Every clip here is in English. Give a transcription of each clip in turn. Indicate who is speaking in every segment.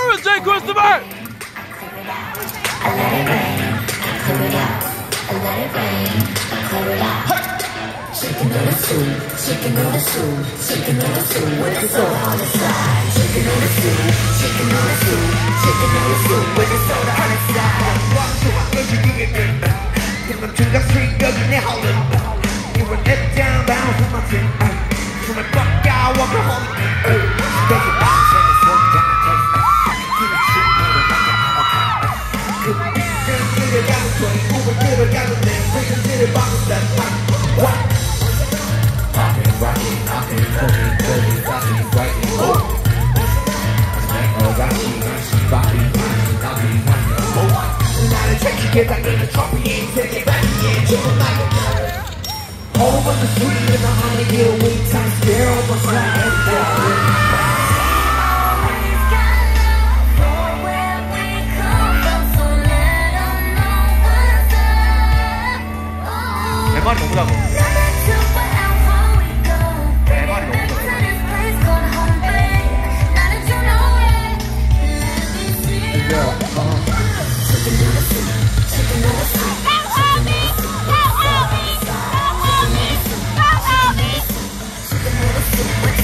Speaker 1: Aaron J. Christopher!
Speaker 2: Chicken noodle soup, chicken noodle soup, chicken noodle soup with the soda on the side. Chicken noodle soup, chicken noodle soup, chicken noodle soup with the soda on the side.
Speaker 3: Walk to get it. Give them to the street, go it, hold it. You were let down, bound for my team. From a fuck out, walk a. Take that whack, whack. Pocket, rocket, knocking, cooking, dirty, fucking, fighting, oh. Make a rocky, nasty, boppy, money, knocky, money, oh. Now the trick you get back in the trophy, you ain't taking back, you ain't chilling like a Over the street, and I'm on the hill, we time, scare over, slide, and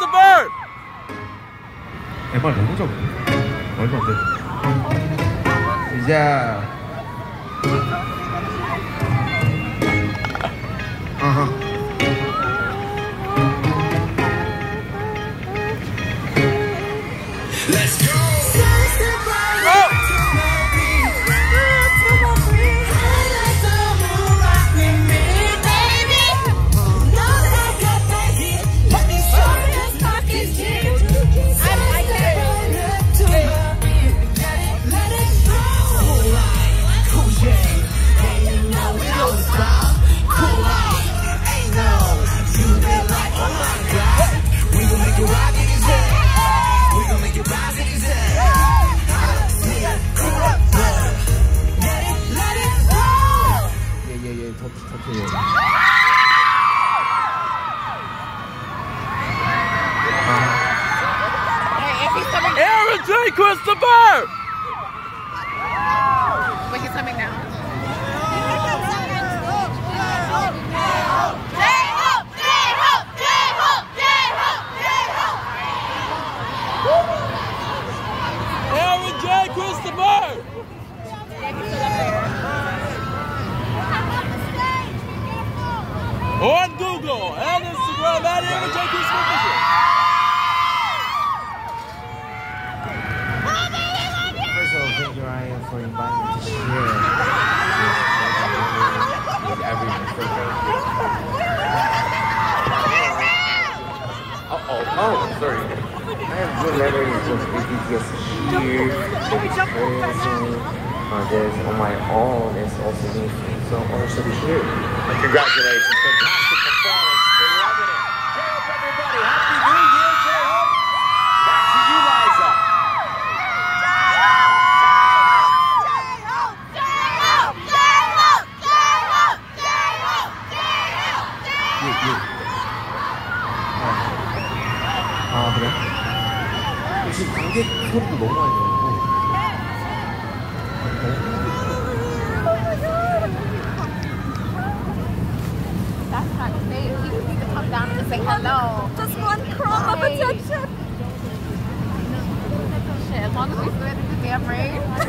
Speaker 3: the
Speaker 4: bird! 애발 너무 적어. 얼마 안 돼.
Speaker 3: 이제. 아하.
Speaker 1: Let's J. Christopher!
Speaker 5: Wait, he's coming now.
Speaker 1: Aaron J. Christopher! On Google and Instagram at Aaron J. Christopher
Speaker 3: of all, thank you Ryan for inviting me to share this with everyone. So thank you. Oh, oh, oh, sorry. I have good memories of BTS here, experiencing uh, this on my own It's also me, So also to here. Congratulations, fantastic performance. 아, 그래? 지금 관객 소리도 너무 많이 나고.
Speaker 5: That's not to say. He just need to come down and just say hello.
Speaker 6: Just one crumb of
Speaker 5: Hey.
Speaker 6: attention.
Speaker 5: Shit, as long as we split the damn rain.